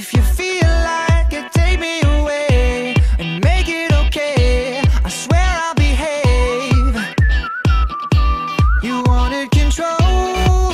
If you feel like it, take me away and make it okay. I swear I'll behave. You wanted control.